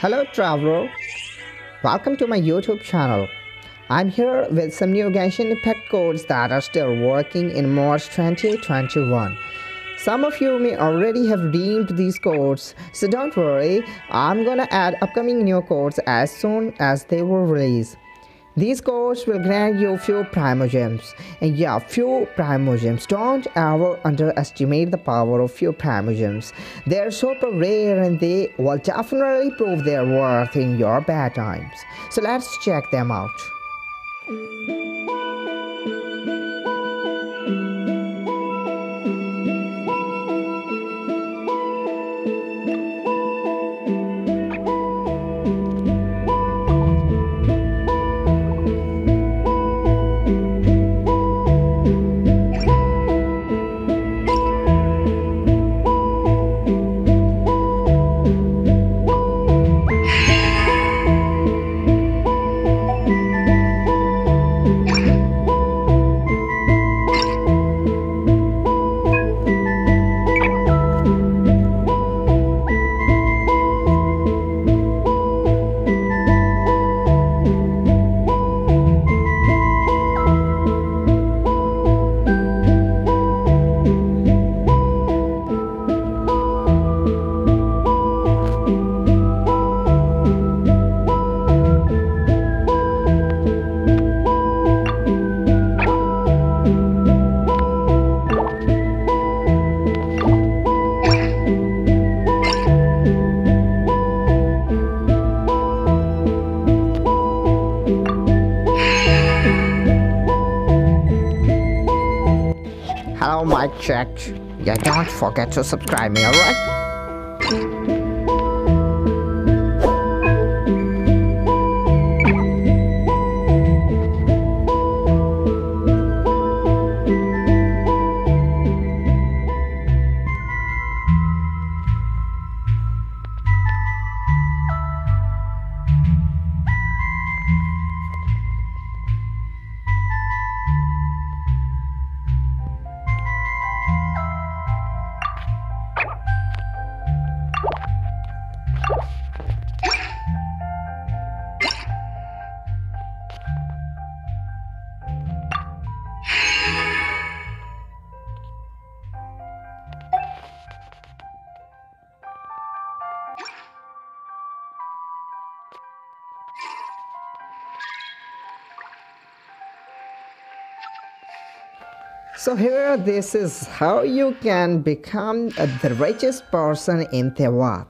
Hello traveler, welcome to my YouTube channel. I'm here with some new Genshin Impact codes that are still working in March 2021. Some of you may already have redeemed these codes, so don't worry, I'm gonna add upcoming new codes as soon as they were release. These codes will grant you few primogems. And yeah, few primogems. Don't ever underestimate the power of few primogems. They're super rare and they will definitely prove their worth in your bad times. So let's check them out. Hello, mic check. Yeah, don't forget to subscribe me, alright? So here this is how you can become the richest person in Teyvat.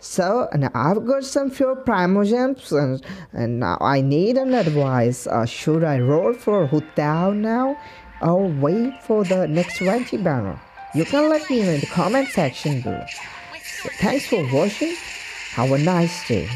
So now I've got some few primogems and, and now I need an advice. Uh, should I roll for Hu Tao now or wait for the next Venti banner? You can let me know in the comment section below. So thanks for watching. Have a nice day.